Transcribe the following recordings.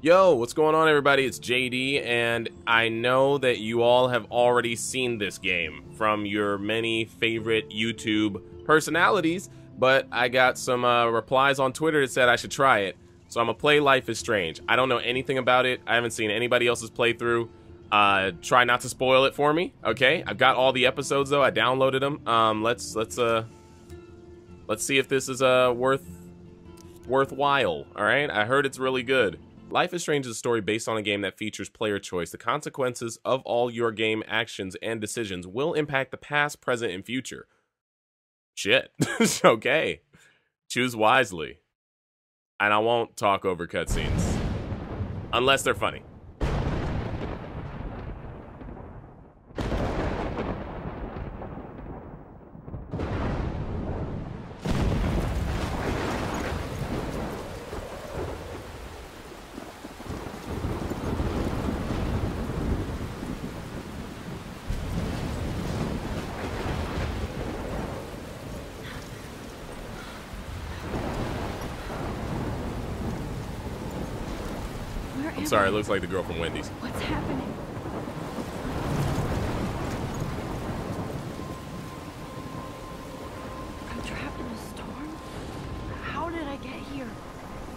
Yo, what's going on everybody? It's JD and I know that you all have already seen this game from your many favorite YouTube personalities, but I got some uh, replies on Twitter that said I should try it. So I'm gonna play Life is Strange. I don't know anything about it. I haven't seen anybody else's playthrough. Uh, try not to spoil it for me, okay? I've got all the episodes though. I downloaded them. Um, let's let's uh, let's see if this is uh worth worthwhile. All right, I heard it's really good. Life is Strange is a story based on a game that features player choice. The consequences of all your game actions and decisions will impact the past, present, and future. Shit. okay. Choose wisely. And I won't talk over cutscenes. Unless they're funny. I'm sorry, it looks like the girl from Wendy's. What's happening? I'm trapped in a storm? How did I get here?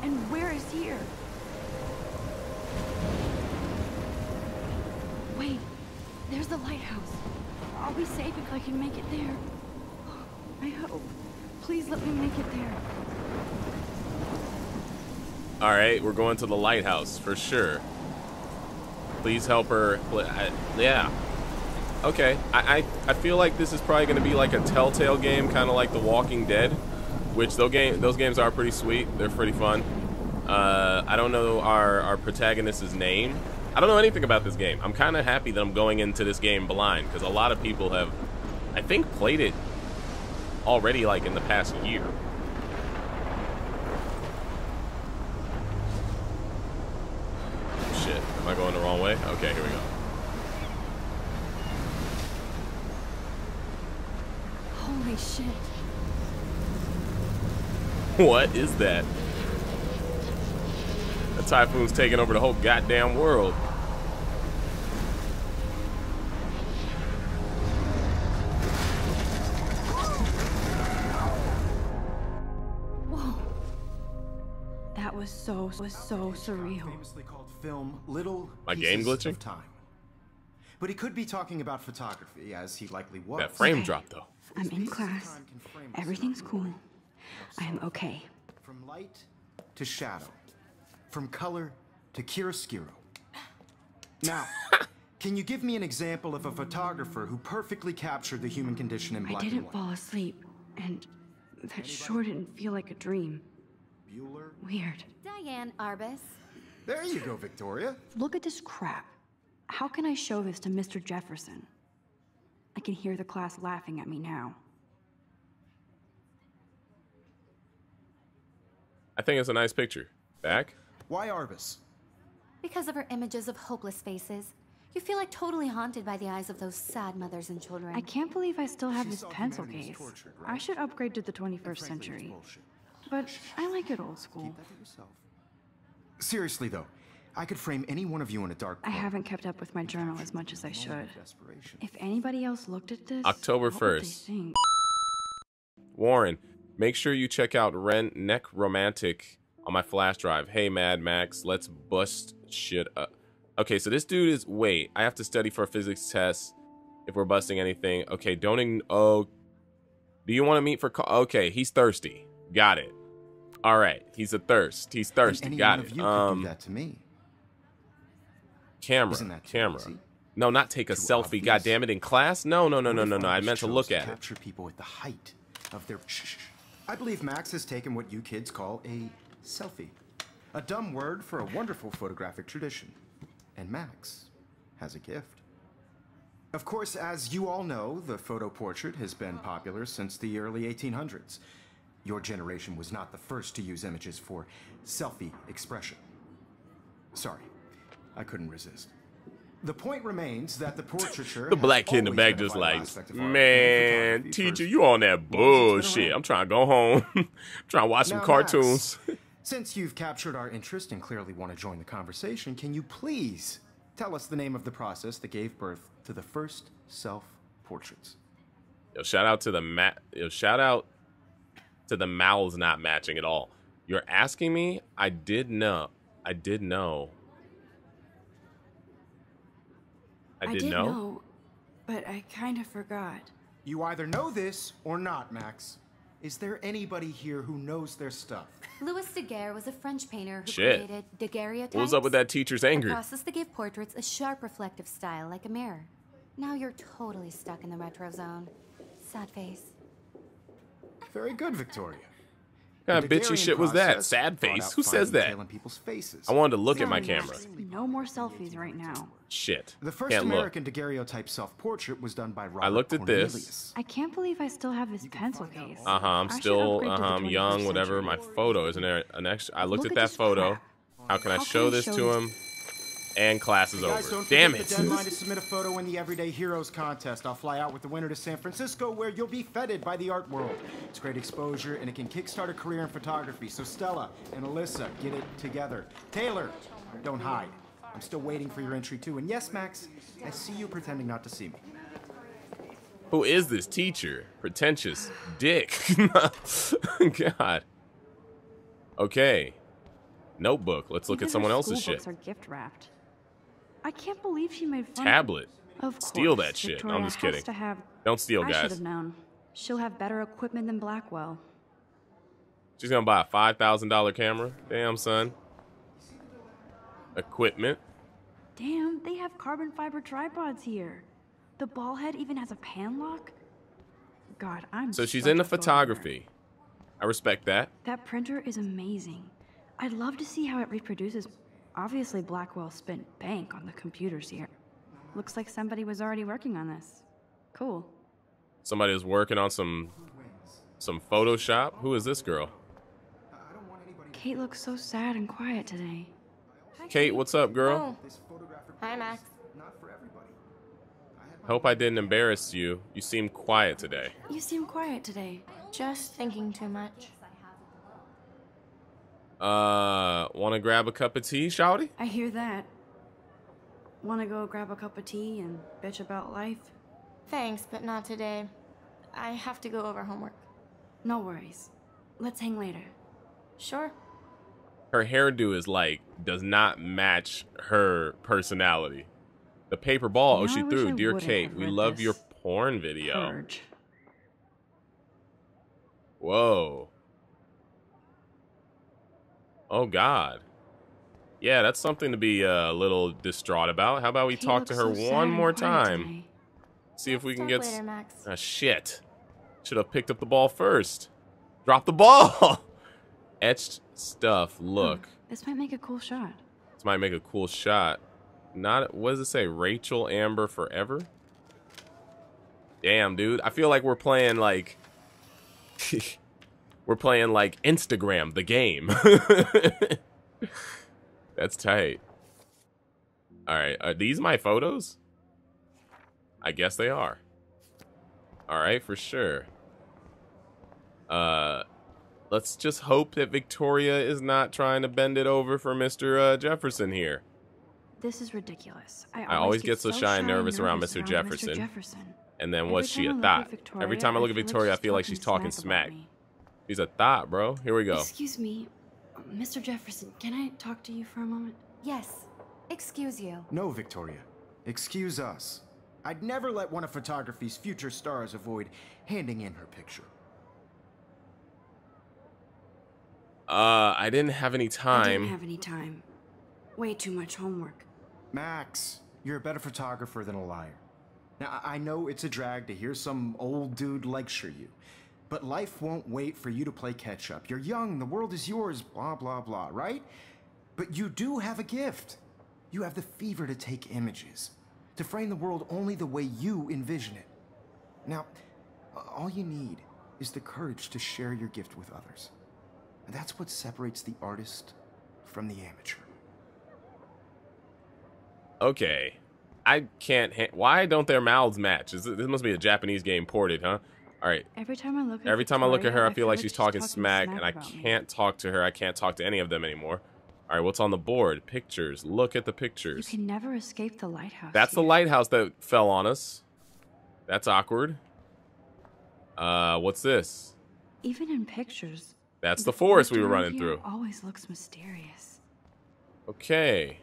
And where is here? Wait, there's the lighthouse. I'll be safe if I can make it there. I hope. Please let me make it there. All right, we're going to the lighthouse for sure. Please help her. Yeah. Okay. I, I I feel like this is probably going to be like a Telltale game, kind of like The Walking Dead, which those game those games are pretty sweet. They're pretty fun. Uh, I don't know our our protagonist's name. I don't know anything about this game. I'm kind of happy that I'm going into this game blind because a lot of people have, I think, played it already like in the past year. Shit, am I going the wrong way? Okay, here we go. Holy shit. What is that? A typhoon's taking over the whole goddamn world. Whoa. That was so, was so surreal. Famously called film Little My game glitching? of Time. But he could be talking about photography, as he likely was. That frame Okay. drop though. I'm in class. time can frame us Everything's in our cool. World. I am okay. From light to shadow, from color to chiaroscuro. Now, can you give me an example of a photographer who perfectly captured the human condition in I black and didn't white? fall asleep, and that sure didn't feel like a dream. Bueller. Weird. Diane Arbus. There you go, Victoria. Look at this crap. How can I show this to Mr. Jefferson? I can hear the class laughing at me now. I think it's a nice picture. Back? Why Arbus? Because of her images of hopeless faces, you feel like totally haunted by the eyes of those sad mothers and children. I can't believe I still have She this pencil case. tortured, I should upgrade to the 21st Frankly, century. But I like it old school. Keep that to yourself. Seriously though, I could frame any one of you in a dark. I haven't kept up with my journal as much as I should. If anybody else looked at this, October what would they 1st. think? Warren, make sure you check out Rent Neck Romantic on my flash drive. Hey Mad Max, let's bust shit up. Okay, so this dude is wait, I have to study for a physics test if we're busting anything. Okay, don't oh Do you want to meet for Okay, he's thirsty. Got it. All right, he's a thirst. He's thirsty. Got it. Um do that to me. camera. Camera. easy? No, not take a Too selfie. obvious? God damn it! In class? No, no, no, no, no, no. I meant to look at it. capture people at the height of their. Shh, shh. I believe Max has taken what you kids call a selfie, a dumb word for a wonderful photographic tradition, and Max has a gift. Of course, as you all know, the photo portrait has been popular since the early 1800s. Your generation was not the first to use images for selfie expression. Sorry, I couldn't resist. The point remains that the portraiture. The black kid in the back just like, aspect of art and man, teacher, you on that as long as it's been bullshit. I'm trying to go home. trying to watch some cartoons. Max, Since you've captured our interest and clearly want to join the conversation, can you please tell us the name of the process that gave birth to the first self-portraits? Yo, shout out to the ma- Yo, shout out to the mouths not matching at all. You're asking me? I did know. I did know. I did, did know. know, but I kind of forgot. You either know this or not, Max. Is there anybody here who knows their stuff? Louis Daguerre was a French painter who Shit. created daguerreotypes. What was up with that teacher's A anger? process that gave portraits a sharp reflective style like a mirror. Now you're totally stuck in the retro zone. Sad face. Very good, Victoria. What kind of bitchy shit was that? Sad face. Who says that? people's faces. I wanted to look at my camera. Max. No more selfies right now. Shit. The first Can't look. American daguerreotype self-portrait was done by Robert I looked at this. I can't believe I still have this pencil case. Uh huh. I'm I still. uh -huh, the I'm young. Whatever. My photo isn't there an extra. I looked Look at at that photo. crap. How can I How show can this show to this? him? And class is Guys, over. don't Damn forget it. the deadline to submit a photo in the Everyday Heroes contest. I'll fly out with the winner to San Francisco, where you'll be feted by the art world. It's great exposure, and it can kickstart a career in photography. So Stella and Alyssa, get it together. Taylor, don't hide. I'm still waiting for your entry too. And yes, Max, I see you pretending not to see me. Who is this teacher? Pretentious dick. God. Okay. Notebook. Let's look at someone her else's school shit. books are gift wrapped. I can't believe she made fun. Tablet. Of course, Steal that shit. No, I'm just has kidding. To have, Don't steal, guys. I should guys. have known. She'll have better equipment than Blackwell. She's gonna buy a five thousand dollar camera. Damn, son. Equipment. Damn, they have carbon fiber tripods here. The ball head even has a pan lock. God, I'm. So she's into photography. I respect that. That printer is amazing. I'd love to see how it reproduces. Obviously, Blackwell spent bank on the computers here. Looks like somebody was already working on this. Cool. Somebody is working on some some Photoshop. Who is this girl? Kate looks so sad and quiet today. Kate, what's up, girl? Oh, hi, Max. Hope I didn't embarrass you. You seem quiet today. You seem quiet today. Just thinking too much. Uh, want to grab a cup of tea, Shouty? I hear that. Wanna go grab a cup of tea and bitch about life? Thanks, but not today. I have to go over homework. No worries. Let's hang later. Sure. Her hairdo is like does not match her personality. The paper ball. Oh, she threw. I Dear Kate, we love your porn video. Purge. Whoa. Oh God. Yeah, that's something to be uh, a little distraught about. How about we Kate talk to her so one more time? today. See if we can talk get. s- later, Max. Ah, shit. Should have picked up the ball first. Drop the ball. Etched stuff. Look, This might make a cool shot. this might make a cool shot. Not what does it say? Rachel Amber forever. Damn, dude. I feel like we're playing like. we're playing like Instagram, the game. That's tight. All right, are these my photos? I guess they are. All right, for sure. Uh, let's just hope that Victoria is not trying to bend it over for Mr. Uh, Jefferson here. This is ridiculous. I, I always get so shy and and nervous around Mr. around Jefferson. Mr. Jefferson. And then Every what's she a time I look thought? Victoria, Every time I look at Victoria, I feel like she's talking smack smack. She's a thought, bro. Here we go. Excuse me, Mr. Jefferson. Can I talk to you for a moment? Yes. Excuse you. No, Victoria. Excuse us. I'd never let one of photography's future stars avoid handing in her picture. Uh, I didn't have any I time. didn't have any time. Way too much homework. Max, you're a better photographer than a liar. Now, I I know it's a drag to hear some old dude lecture you, but life won't wait for you to play catch up. You're young, the world is yours, blah, blah, blah, right? But you do have a gift. You have the fever to take images, to frame the world only the way you envision it. Now, all you need is the courage to share your gift with others. And that's what separates the artist from the amateur. Okay. I can't. Ha- Why don't their mouths match? Is it, this must be a Japanese game ported, huh? All right. Every time I look at Every time I look at her, Victoria, I feel like she's talking talking smack, and I can't talk to her. I can't talk to any of them anymore. All right, what's on the board? Pictures. Look at the pictures. You pictures. can never escape the lighthouse. That's the lighthouse that fell on us. That's awkward. Uh, what's this? Even in pictures. That's the forest we were running through. Always looks mysterious. Okay.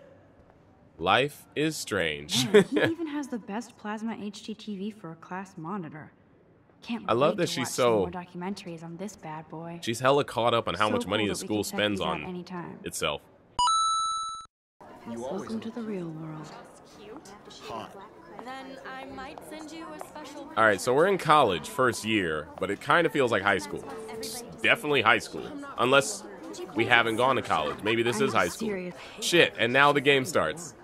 Life is strange. Man, he even has the best plasma HDTV for a class monitor. Can't I love that she's so- more documentaries on this bad boy. She's hella caught up on how So much money cool the school spends on anytime. itself. You always Welcome to the real world. Then I might send you a special. All right, so we're in college, first year, but it kind of feels like high school. It's definitely high school, unless we haven't gone to college. Maybe this is high school. Shit, and now the game starts.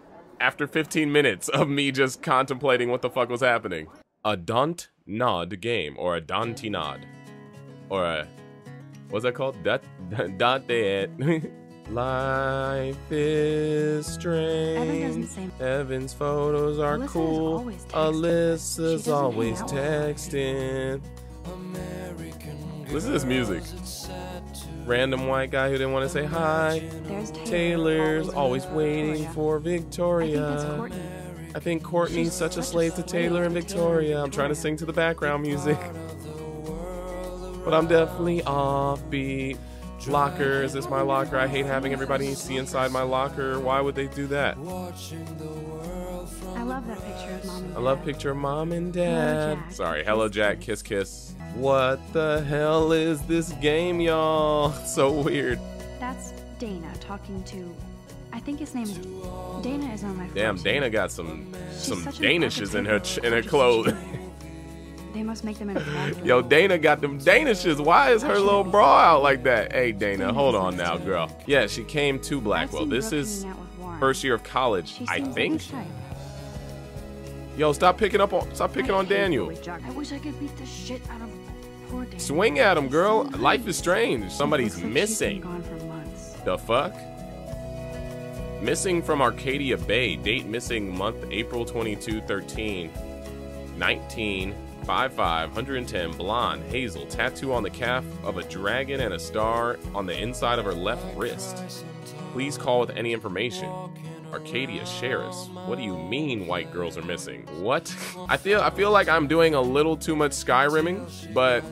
After 15 minutes of me just contemplating what the fuck was happening. A Daunt Nod game, or a Daunty Nod. Or a. What's that called? Dot. Life is strange. doesn't say- Evan's photos are Alyssa cool. always Alyssa's always out with her. texting. Listen to this music. Random white guy who didn't want to say hi. There's Taylor. Taylor's always waiting for I think that's Victoria. Courtney. I think Courtney's such a slave to Taylor and Victoria. I'm trying to sing to the background music. But I'm definitely offbeat. Locker, is this my locker? I hate having everybody see inside my locker. Why would they do that? I love that picture of mom and I love Dad. picture of mom and dad. Jack. Sorry, hello Jack, kiss kiss. What the hell is this game, y'all? So weird. That's Dana talking to. I think his name is. Dana is on my. Damn, Dana got some She's some Danishes in her ch- in her clothes. Gorgeous They must make them in a Yo, Dana got them Danishes. Why is her little bra out like that? Hey, Dana, hold on now, girl. Yeah, she came to Blackwell. This is first year of college, I think. Yo, stop picking up on stop picking on Daniel. I wish I could beat the shit out of poor Daniel. Swing at him, girl. Life is strange. Somebody's Looks like she's been missing. Gone for months. The fuck? Missing from Arcadia Bay. Date missing month April 22, 13. 19, 55, 110, blonde, hazel, tattoo on the calf of a dragon and a star on the inside of her left wrist. Please call with any information. Arcadia Sheriffs. What do you mean white girls are missing? What? I feel I feel like I'm doing a little too much Skyrimming, but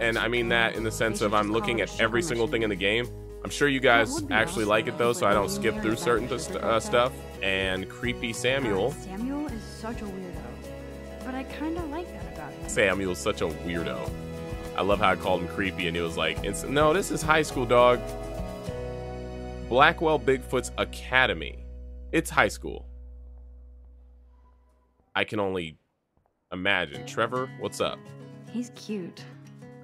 and I mean that in the sense of I'm looking at every single thing in the game. I'm sure you guys actually like it though, so I don't skip through certain uh, stuff. And creepy Samuel. Samuel is such a weirdo, but I kind of like that. Samuel's such a weirdo. I love how I called him creepy, and he was like, "It's- "No, this is high school, dog." Blackwell Bigfoot's Academy. It's high school. I can only imagine. Trevor, what's up? He's cute.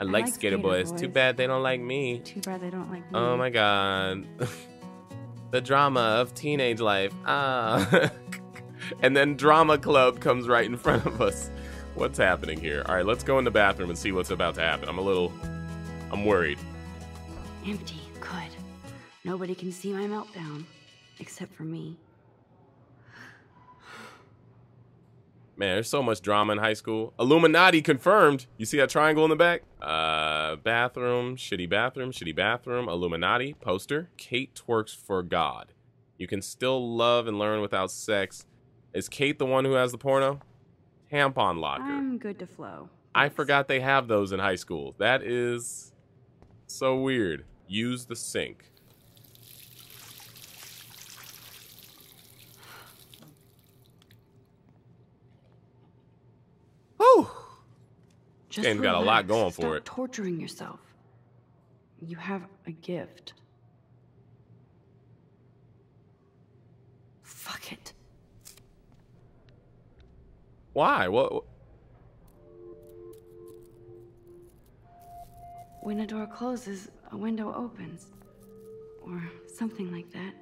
I like, like skater skater boys. Too bad they don't like me. Too bad they don't like me. Oh my god. the drama of teenage life. Ah. and then Drama Club comes right in front of us. What's happening here? All right, let's go in the bathroom and see what's about to happen. I'm a little. I'm worried. Empty. Good. Nobody can see my meltdown, except for me. Man, there's so much drama in high school. Illuminati confirmed. You see that triangle in the back? Uh, bathroom, shitty bathroom, shitty bathroom, Illuminati, poster. Kate twerks for God. You can still love and learn without sex. Is Kate the one who has the porno? Tampon locker. I'm good to flow. I forgot they have those in high school. That is so weird. Use the sink. Whew. Just Game's got a lot going for Stop it. torturing yourself. You have a gift. Fuck it. Why? What? When a door closes, a window opens. Or something like that.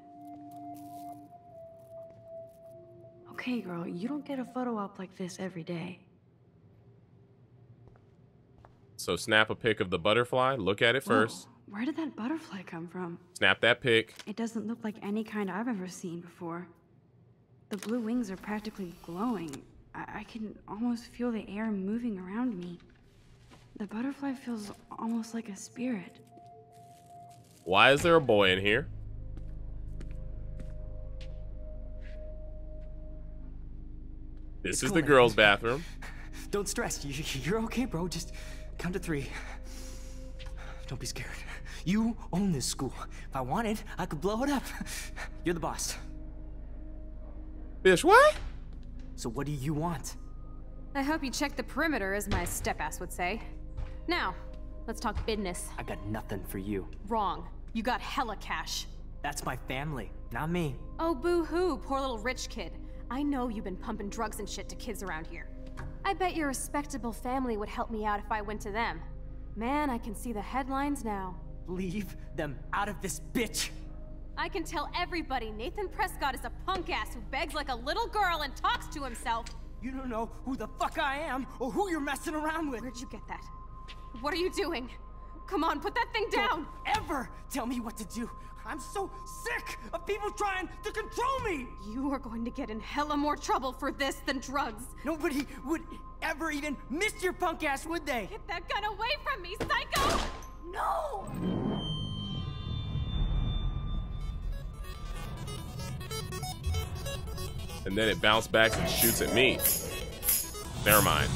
Okay, girl, you don't get a photo op like this every day. So snap a pic of the butterfly. Look at it first. Where did that butterfly come from? Snap that pic. It doesn't look like any kind I've ever seen before. The blue wings are practically glowing. I, I can almost feel the air moving around me. The butterfly feels almost like a spirit. Why is there a boy in here? This is the girls' man. bathroom. Don't stress. You, you're okay, bro. Just count to three. Don't be scared. You own this school. If I wanted, I could blow it up. You're the boss. Bitch, what? So what do you want? I hope you check the perimeter, as my step-ass would say. Now, let's talk business. I got nothing for you. Wrong. You got hella cash. That's my family, not me. Oh, boo-hoo, poor little rich kid. I know you've been pumping drugs and shit to kids around here. I bet your respectable family would help me out if I went to them. Man, I can see the headlines now. Leave them out of this bitch. I can tell everybody Nathan Prescott is a punk ass who begs like a little girl and talks to himself. You don't know who the fuck I am or who you're messing around with. Where'd you get that? What are you doing? Come on, put that thing down! Ever tell me what to do. I'm so sick of people trying to control me. You are going to get in hella more trouble for this than drugs. Nobody would ever even miss your punk ass, would they? Get that gun away from me, psycho! No! and then it bounces back and shoots at me. Never mind.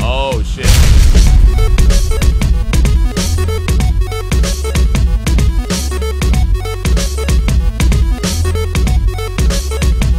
Oh, shit.